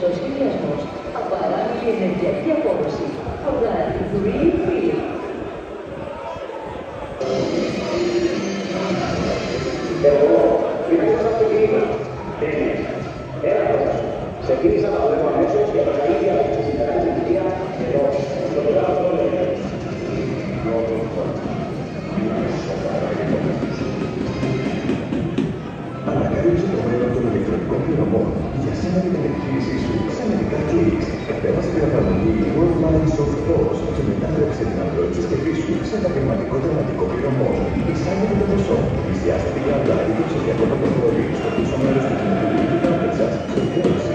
εξοχικός σχεδιασμός, απαράλληλη ενεργειακή απόδοση, οργάνωτη Green Free. Εγώ, κριτήρα σας ξεκίνημα. Τέννις. Ένα πρώτα. Ξεκίνησα να δουλεύω αμέσως για τα ίδια της συνταγής επιτυχία εδώ, για σένα και την επιχείρησή σου σαν μερικά κλικ. Επέβασε την καταναλή Worldline Soft Pause και μετάδρεψε την απλότητα και πίσω σε επαγγελματικό τερματικό πληρωμό. Εισάγεται το ποσό. Πλησιάστε την καμπλάρη του ψηφιακού πρωτοβολή στο πίσω μέρο του κινητού του τράπεζα και δέωση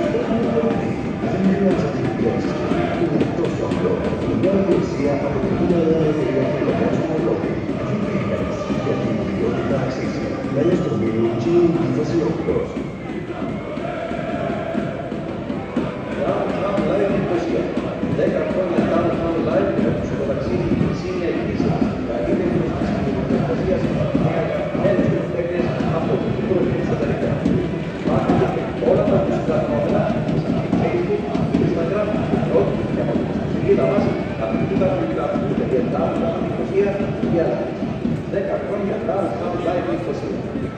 Δεν χρειάζεται την πιέση. Είναι τόσο απλό. Η νέα υπηρεσία από την νέα ελευθερία πληρωμό στην Ευρώπη. Γιατί η ποιότητα αξίζει. Μέλο του μήλου G28. pravila uvjeta, jer nekakva je ta zajednica svijeta.